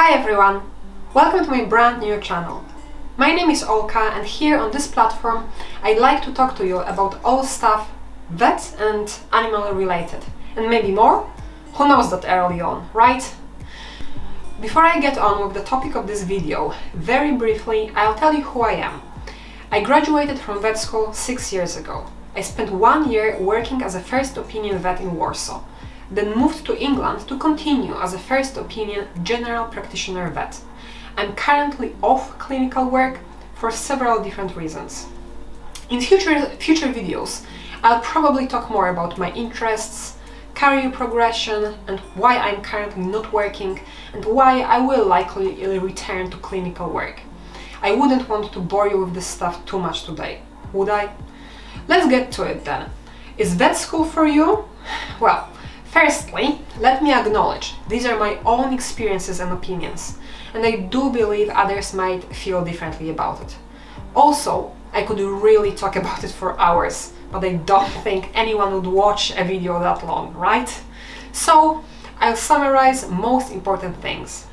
Hi everyone! Welcome to my brand new channel. My name is Olka and here on this platform I'd like to talk to you about all stuff vet and animal related. And maybe more? Who knows that early on, right? Before I get on with the topic of this video, very briefly I'll tell you who I am. I graduated from vet school six years ago. I spent one year working as a first opinion vet in Warsaw then moved to England to continue as a first opinion general practitioner vet. I'm currently off clinical work for several different reasons. In future, future videos, I'll probably talk more about my interests, career progression, and why I'm currently not working, and why I will likely return to clinical work. I wouldn't want to bore you with this stuff too much today, would I? Let's get to it then. Is vet school for you? Well, Firstly, let me acknowledge these are my own experiences and opinions, and I do believe others might feel differently about it. Also, I could really talk about it for hours, but I don't think anyone would watch a video that long, right? So, I'll summarize most important things.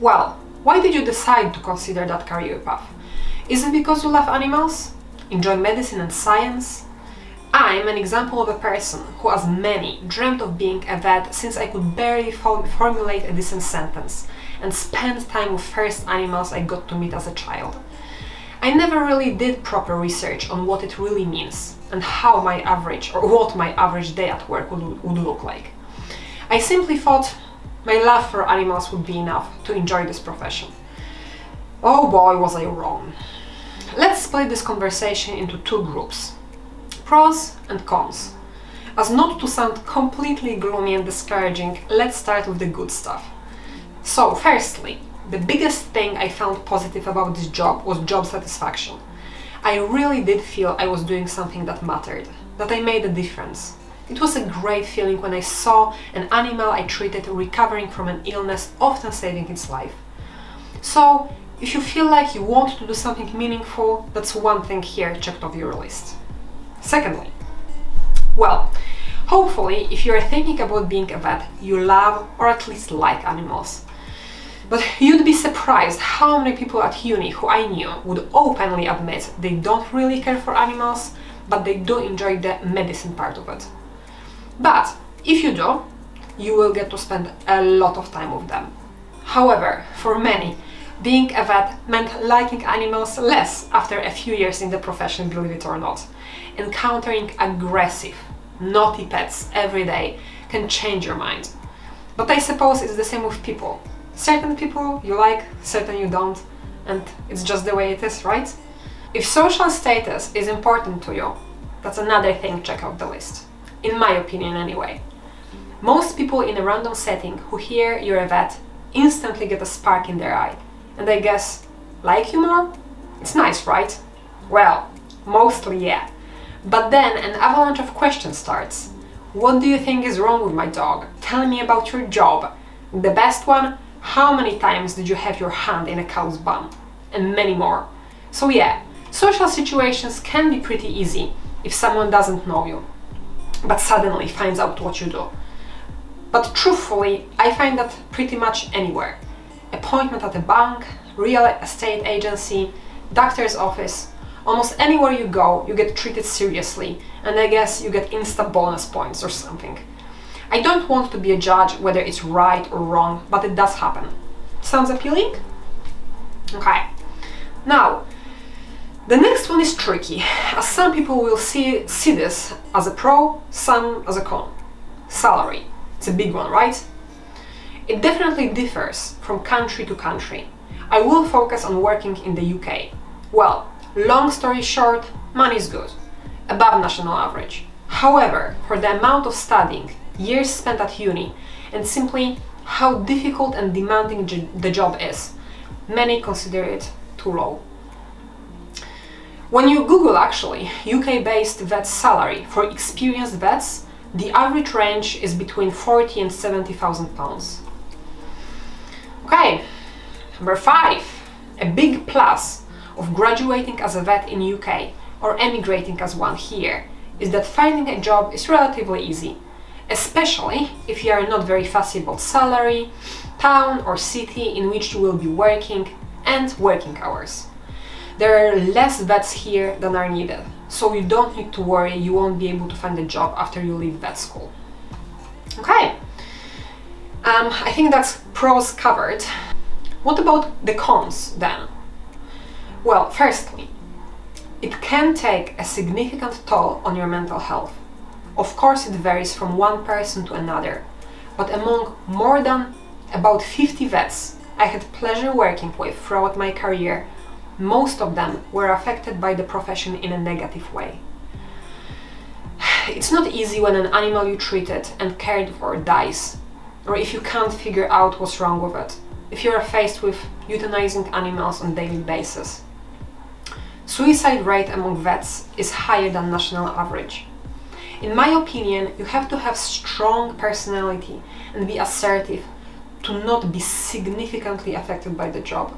Well, why did you decide to consider that career path? Is it because you love animals? Enjoy medicine and science? I'm an example of a person who, as many, dreamt of being a vet since I could barely formulate a decent sentence and spend time with first animals I got to meet as a child. I never really did proper research on what it really means and how my average or what my average day at work would, would look like. I simply thought my love for animals would be enough to enjoy this profession. Oh boy, was I wrong. Let's split this conversation into two groups pros and cons. As not to sound completely gloomy and discouraging, let's start with the good stuff. So, firstly, the biggest thing I found positive about this job was job satisfaction. I really did feel I was doing something that mattered, that I made a difference. It was a great feeling when I saw an animal I treated recovering from an illness, often saving its life. So, if you feel like you want to do something meaningful, that's one thing here checked off your list. Secondly, well, hopefully if you're thinking about being a vet, you love or at least like animals. But you'd be surprised how many people at uni who I knew would openly admit they don't really care for animals, but they do enjoy the medicine part of it. But if you do, you will get to spend a lot of time with them. However, for many, being a vet meant liking animals less after a few years in the profession, believe it or not. Encountering aggressive, naughty pets every day can change your mind. But I suppose it's the same with people. Certain people you like, certain you don't, and it's just the way it is, right? If social status is important to you, that's another thing check out the list. In my opinion anyway. Most people in a random setting who hear you're a vet instantly get a spark in their eye and I guess like you more? It's nice, right? Well, mostly yeah. But then an avalanche of questions starts. What do you think is wrong with my dog? Tell me about your job. The best one? How many times did you have your hand in a cow's bum? And many more. So yeah, social situations can be pretty easy if someone doesn't know you, but suddenly finds out what you do. But truthfully, I find that pretty much anywhere appointment at a bank, real estate agency, doctor's office, almost anywhere you go, you get treated seriously, and I guess you get insta bonus points or something. I don't want to be a judge whether it's right or wrong, but it does happen. Sounds appealing? Okay. Now, the next one is tricky, as some people will see, see this as a pro, some as a con. Salary. It's a big one, right? It definitely differs from country to country. I will focus on working in the UK. Well, long story short, money is good, above national average. However, for the amount of studying, years spent at uni, and simply how difficult and demanding the job is, many consider it too low. When you Google actually UK-based vet salary for experienced vets, the average range is between 40 and 70,000 pounds. Okay, number five, a big plus of graduating as a vet in UK or emigrating as one here is that finding a job is relatively easy. especially if you are not very fussy about salary, town or city in which you will be working, and working hours. There are less vets here than are needed, so you don't need to worry you won't be able to find a job after you leave vet school. Okay, um, I think that's pros covered. What about the cons then? Well, firstly, it can take a significant toll on your mental health. Of course, it varies from one person to another, but among more than about 50 vets I had pleasure working with throughout my career, most of them were affected by the profession in a negative way. It's not easy when an animal you treated and cared for dies, or if you can't figure out what's wrong with it, if you are faced with euthanizing animals on daily basis. Suicide rate among vets is higher than national average. In my opinion, you have to have strong personality and be assertive to not be significantly affected by the job.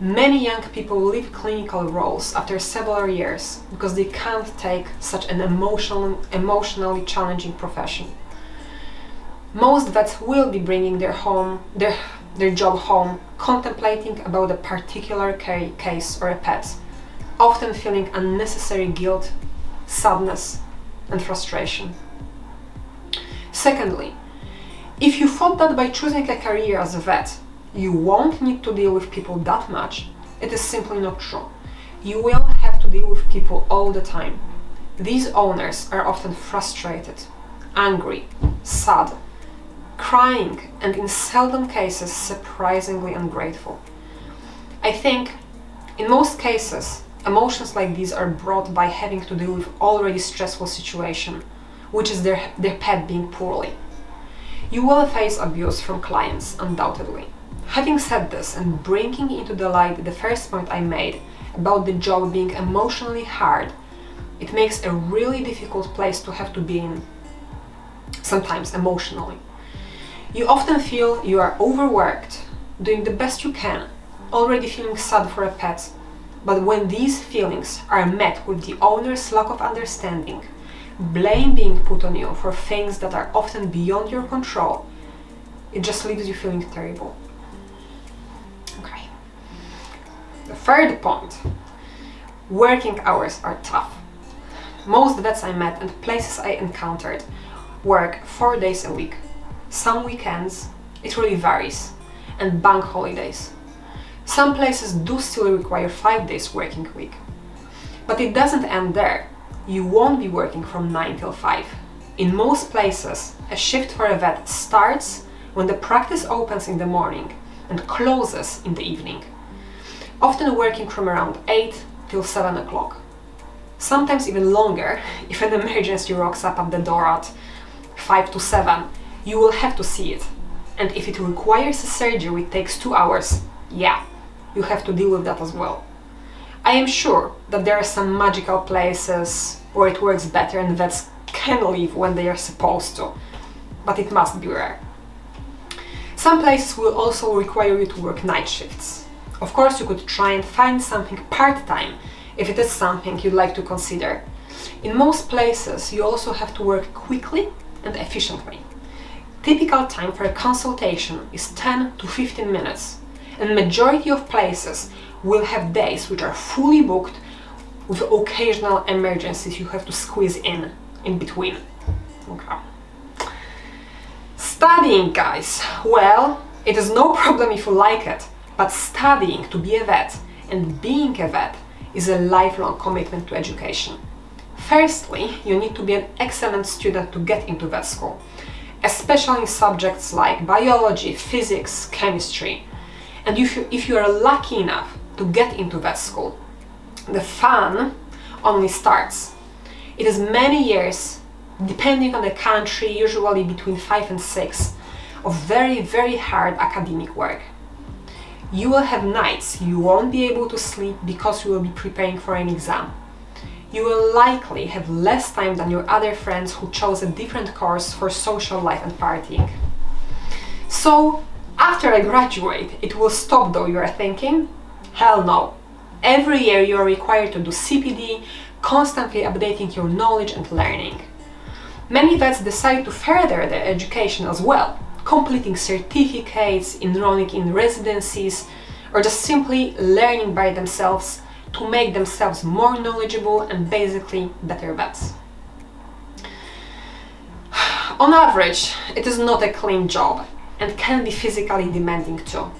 Many young people leave clinical roles after several years because they can't take such an emotional, emotionally challenging profession. Most vets will be bringing their home, their, their job home, contemplating about a particular case or a pet, often feeling unnecessary guilt, sadness, and frustration. Secondly, if you thought that by choosing a career as a vet, you won't need to deal with people that much, it is simply not true. You will have to deal with people all the time. These owners are often frustrated, angry, sad, crying, and in seldom cases surprisingly ungrateful. I think, in most cases, emotions like these are brought by having to deal with already stressful situation, which is their, their pet being poorly. You will face abuse from clients, undoubtedly. Having said this and bringing into the light the first point I made about the job being emotionally hard, it makes a really difficult place to have to be in, sometimes emotionally. You often feel you are overworked, doing the best you can, already feeling sad for a pet, but when these feelings are met with the owner's lack of understanding, blame being put on you for things that are often beyond your control, it just leaves you feeling terrible. Okay. The third point working hours are tough. Most vets I met and places I encountered work four days a week. Some weekends, it really varies, and bank holidays. Some places do still require five days working week. But it doesn't end there you won't be working from 9 till 5. In most places, a shift for a vet starts when the practice opens in the morning and closes in the evening, often working from around 8 till 7 o'clock. Sometimes even longer, if an emergency rocks up at the door at 5 to 7, you will have to see it. And if it requires a surgery it takes 2 hours, yeah, you have to deal with that as well. I am sure that there are some magical places where it works better and vets can leave when they are supposed to, but it must be rare. Some places will also require you to work night shifts. Of course, you could try and find something part-time if it is something you'd like to consider. In most places, you also have to work quickly and efficiently. Typical time for a consultation is 10 to 15 minutes, and majority of places will have days which are fully booked with occasional emergencies you have to squeeze in in between. Okay. Studying, guys. Well, it is no problem if you like it, but studying to be a vet and being a vet is a lifelong commitment to education. Firstly, you need to be an excellent student to get into vet school, especially in subjects like biology, physics, chemistry. And if you, if you are lucky enough to get into vet school, the fun only starts. It is many years, depending on the country, usually between 5 and 6, of very, very hard academic work. You will have nights you won't be able to sleep because you will be preparing for an exam. You will likely have less time than your other friends who chose a different course for social life and partying. So, after I graduate, it will stop though you are thinking? Hell no. Every year you are required to do CPD, constantly updating your knowledge and learning. Many vets decide to further their education as well, completing certificates, enrolling in residencies, or just simply learning by themselves to make themselves more knowledgeable and basically better vets. On average, it is not a clean job and can be physically demanding too.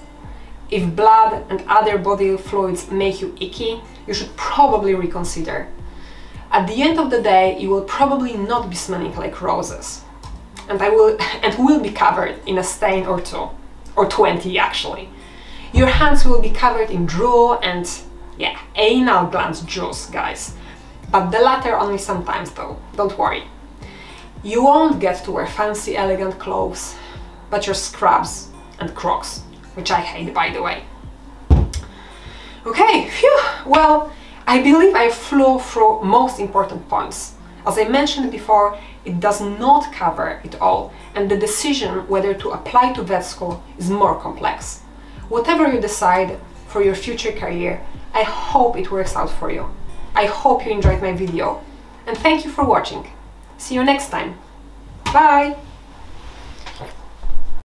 If blood and other bodily fluids make you icky, you should probably reconsider. At the end of the day, you will probably not be smelling like roses. And I will and will be covered in a stain or two, or 20 actually. Your hands will be covered in drool and yeah, anal glands juice, guys. But the latter only sometimes though, don't worry. You won't get to wear fancy elegant clothes, but your scrubs and crocs, which I hate by the way. Okay, phew, well, I believe I flew through most important points. As I mentioned before, it does not cover it all, and the decision whether to apply to vet school is more complex. Whatever you decide for your future career, I hope it works out for you. I hope you enjoyed my video, and thank you for watching. See you next time. Bye!